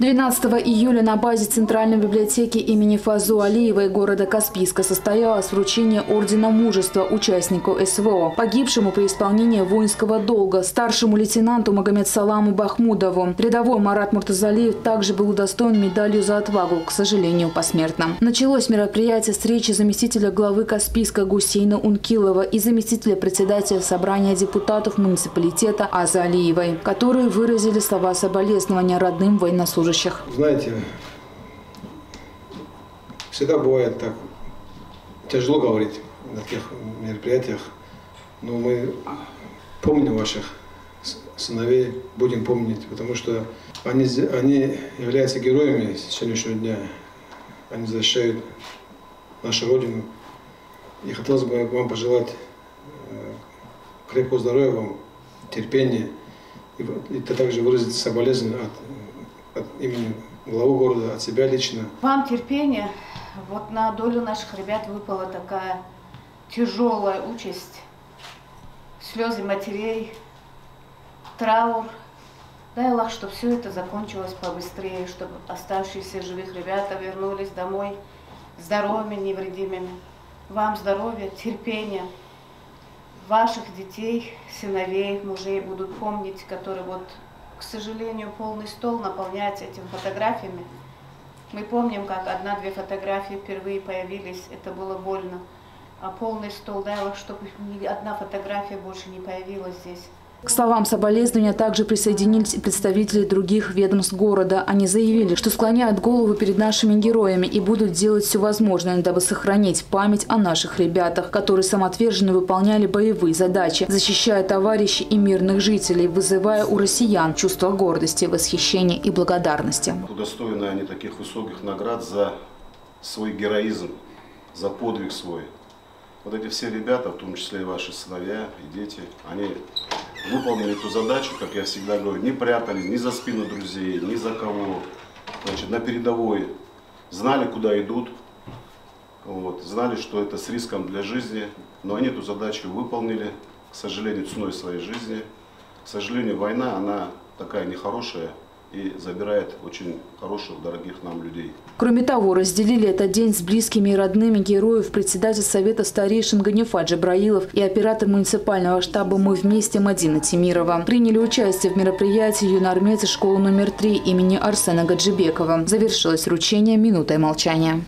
12 июля на базе Центральной библиотеки имени Фазу Алиевой города Каспийска состоялось вручение Ордена Мужества участнику СВО, погибшему при исполнении воинского долга, старшему лейтенанту Магомед Саламу Бахмудову. Рядовой Марат Муртазалиев также был удостоен медалью за отвагу, к сожалению, посмертно. Началось мероприятие встречи заместителя главы Каспийска Гусейна Ункилова и заместителя председателя собрания депутатов муниципалитета Аза Алиевой, которые выразили слова соболезнования родным военнослужащим служащих. Знаете, всегда бывает так тяжело говорить на таких мероприятиях, но мы помним ваших сыновей, будем помнить, потому что они, они являются героями сегодняшнего дня. Они защищают нашу Родину. И хотелось бы вам пожелать э, крепкого здоровья вам, терпения, и, и также выразить соболезнования от от имени главы города, от себя лично. Вам терпения. Вот на долю наших ребят выпала такая тяжелая участь. Слезы матерей, траур. Дай Аллах, чтобы все это закончилось побыстрее, чтобы оставшиеся живых ребята вернулись домой здоровыми, невредимыми. Вам здоровья, терпения. Ваших детей, сыновей, мужей будут помнить, которые вот к сожалению, полный стол наполняется этими фотографиями. Мы помним, как одна-две фотографии впервые появились, это было больно. А полный стол, дай чтобы ни одна фотография больше не появилась здесь. К словам соболезнования также присоединились и представители других ведомств города. Они заявили, что склоняют голову перед нашими героями и будут делать все возможное, дабы сохранить память о наших ребятах, которые самоотверженно выполняли боевые задачи, защищая товарищей и мирных жителей, вызывая у россиян чувство гордости, восхищения и благодарности. Удостоены они таких высоких наград за свой героизм, за подвиг свой. Вот эти все ребята, в том числе и ваши сыновья и дети, они выполнили эту задачу, как я всегда говорю, не прятались ни за спину друзей, ни за кого. Значит, на передовой знали, куда идут, вот, знали, что это с риском для жизни, но они эту задачу выполнили, к сожалению, ценой своей жизни. К сожалению, война, она такая нехорошая, и забирает очень хороших, дорогих нам людей. Кроме того, разделили этот день с близкими и родными героев председатель Совета старейшин Ганифа Джабраилов и оператор муниципального штаба «Мы вместе» Мадина Тимирова. Приняли участие в мероприятии юноармейцы школы номер 3 имени Арсена Гаджибекова. Завершилось вручение минутой молчания.